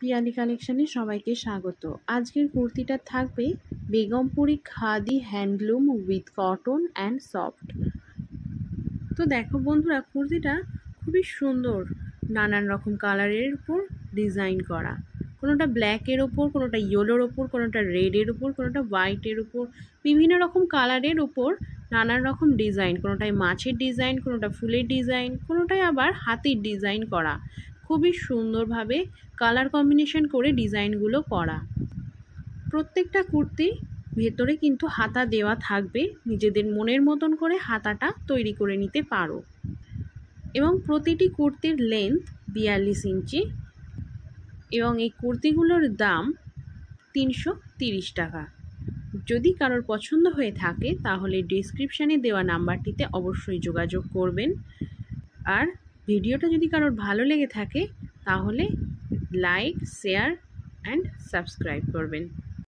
পিয়ালি কালেকশানে সবাইকে স্বাগত। আজকের কুর্তিটা থাকবে Begampuri khadi handloom with cotton and soft. তো দেখো বন্ধুরা, কুর্তিটা খুবই সুন্দর নানান রকম কালারের উপর ডিজাইন করা। কোনোটা ব্ল্যাকের ওপর কোনোটা ইয়েলোর ওপর কোনোটা রেডের ওপর কোনোটা হোয়াইটের ওপর বিভিন্ন রকম কালারের ওপর নানান রকম ডিজাইন। কোনোটায় মাছের ডিজাইন, কোনোটা ফুলের ডিজাইন, কোনোটায় আবার হাতির ডিজাইন করা। খুবই সুন্দরভাবে কালার কম্বিনেশন করে ডিজাইনগুলো করা। প্রত্যেকটা কুর্তি ভেতরে কিন্তু হাতা দেওয়া থাকবে, নিজেদের মনের মতন করে হাতাটা তৈরি করে নিতে পারো। এবং প্রতিটি কুর্তির লেন্থ বিয়াল্লিশ ইঞ্চি এবং এই কুর্তিগুলোর দাম তিনশো টাকা। যদি কারোর পছন্দ হয়ে থাকে, তাহলে ডিসক্রিপশানে দেওয়া নাম্বারটিতে অবশ্যই যোগাযোগ করবেন। আর ভিডিওটা যদি কারোর ভালো লেগে থাকে তাহলে লাইক শেয়ার অ্যান্ড সাবস্ক্রাইব করবেন।